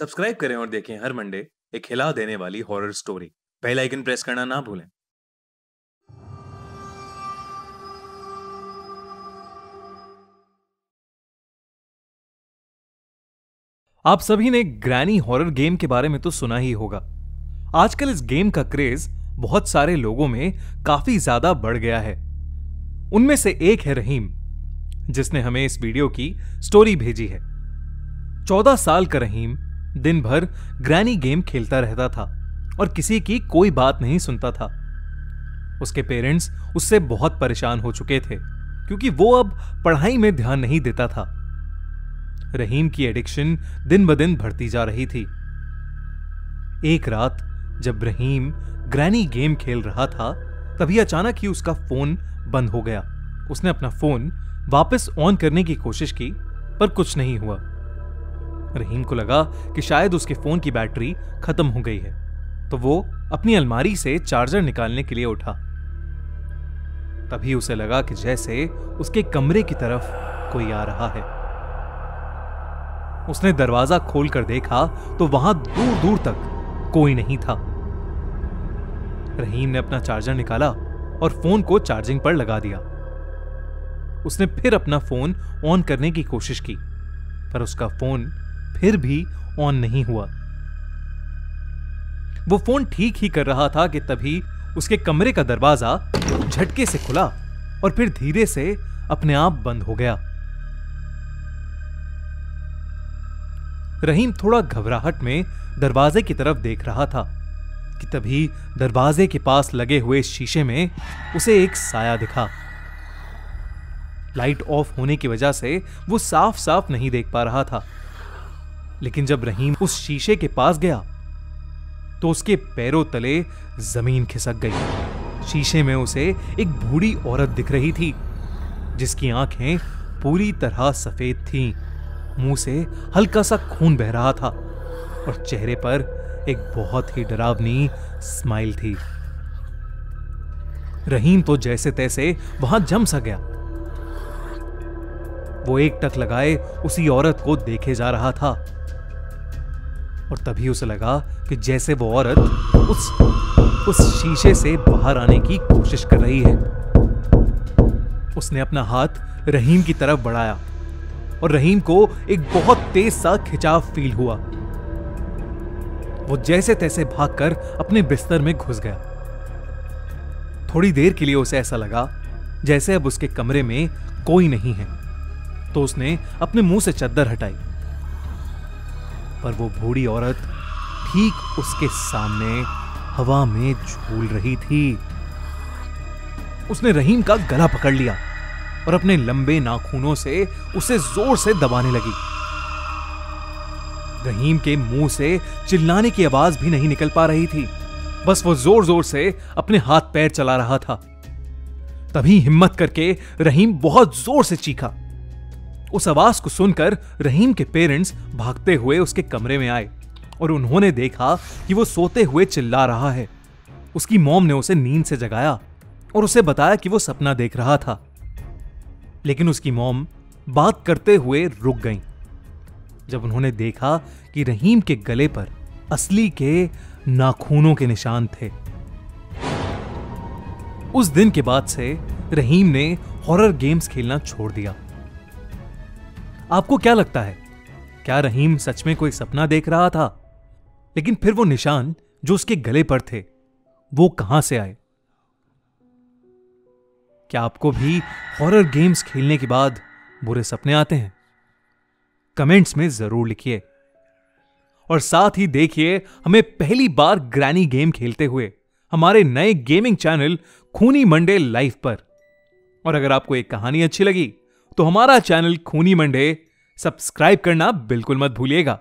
Subscribe करें और देखें हर मंडे एक हिला देने वाली horror story bell icon press करना ना भूलें। आप सभी ने ग्रैनी हॉरर गेम के बारे में तो सुना ही होगा। आजकल इस गेम का क्रेज बहुत सारे लोगों में काफ़ी ज़्यादा बढ़ गया है। उनमें से एक है रहीम, जिसने हमें इस वीडियो की स्टोरी भेजी है। चौदह साल का रहीम दिन भर ग्रैनी गेम खेलता रहता था और किसी की कोई बात नहीं सुनता था। उसके पेरेंट्स उससे बहुत परेशान हो चुके थे, क्योंकि वो अब पढ़ाई में ध्यान नहीं देता था। रहीम की एडिक्शन दिन ब दिन बढ़ती जा रही थी। एक रात जब रहीम ग्रैनी गेम खेल रहा था, तभी अचानक ही उसका फ़ोन बंद हो गया। उसने अपना फ़ोन वापस ऑन करने की कोशिश की, पर कुछ नहीं हुआ। रहीम को लगा कि शायद उसके फ़ोन की बैटरी खत्म हो गई है। तो वो अपनी अलमारी से चार्जर निकालने के लिए उठा। तभी उसे लगा कि जैसे उसके कमरे की तरफ़ कोई आ रहा है। उसने दरवाज़ा खोलकर देखा तो वहाँ दूर दूर तक कोई नहीं था। रहीम ने अपना चार्जर निकाला और फ़ोन को चार्जिंग पर लगा दिया। उसने फिर अपना फ़ोन ऑन करने की कोशिश की, पर उसका फ़ोन फिर भी ऑन नहीं हुआ। वो फ़ोन ठीक ही कर रहा था कि तभी उसके कमरे का दरवाज़ा झटके से खुला और फिर धीरे से अपने आप बंद हो गया। रहीम थोड़ा घबराहट में दरवाजे की तरफ़ देख रहा था कि तभी दरवाजे के पास लगे हुए शीशे में उसे एक साया दिखा। लाइट ऑफ़ होने की वजह से वो साफ़ साफ़ नहीं देख पा रहा था। लेकिन जब रहीम उस शीशे के पास गया तो उसके पैरों तले ज़मीन खिसक गई। शीशे में उसे एक बूढ़ी औरत दिख रही थी, जिसकी आँखें पूरी तरह सफ़ेद थीं। मुँह से हल्का सा खून बह रहा था और चेहरे पर एक बहुत ही डरावनी स्माइल थी। रहीम तो जैसे तैसे वहाँ जम सा गया। वो एक टक लगाए उसी औरत को देखे जा रहा था। और तभी उसे लगा कि जैसे वो औरत उस उस शीशे से बाहर आने की कोशिश कर रही है। उसने अपना हाथ रहीम की तरफ़ बढ़ाया और रहीम को एक बहुत तेज सा खिंचाव फील हुआ। वो जैसे तैसे भागकर अपने बिस्तर में घुस गया। थोड़ी देर के लिए उसे ऐसा लगा जैसे अब उसके कमरे में कोई नहीं है। तो उसने अपने मुँह से चद्दर हटाई। पर वो बूढ़ी औरत ठीक उसके सामने हवा में झूल रही थी। उसने रहीम का गला पकड़ लिया और अपने लंबे नाखूनों से उसे ज़ोर से दबाने लगी। रहीम के मुँह से चिल्लाने की आवाज़ भी नहीं निकल पा रही थी। बस वो ज़ोर ज़ोर से अपने हाथ पैर चला रहा था। तभी हिम्मत करके रहीम बहुत ज़ोर से चीखा। उस आवाज़ को सुनकर रहीम के पेरेंट्स भागते हुए उसके कमरे में आए और उन्होंने देखा कि वो सोते हुए चिल्ला रहा है। उसकी मोम ने उसे नींद से जगाया और उसे बताया कि वो सपना देख रहा था। लेकिन उसकी मोम बात करते हुए रुक गई। जब उन्होंने देखा कि रहीम के गले पर असली के नाखूनों के निशान थे। उस दिन के बाद से रहीम ने हॉरर गेम्स खेलना छोड़ दिया। आपको क्या लगता है? क्या रहीम सच में कोई सपना देख रहा था? लेकिन फिर वो निशान, जो उसके गले पर थे, वो कहाँ से आए? क्या आपको भी हॉरर गेम्स खेलने के बाद बुरे सपने आते हैं? कमेंट्स में ज़रूर लिखिए। और साथ ही देखिए, हमें पहली बार ग्रैनी गेम खेलते हुए, हमारे नए गेमिंग चैनल खूनी मंडे लाइव पर। और अगर आपको एक कहानी अच्छी लगी तो हमारा चैनल खूनी मंडे सब्सक्राइब करना बिल्कुल मत भूलिएगा।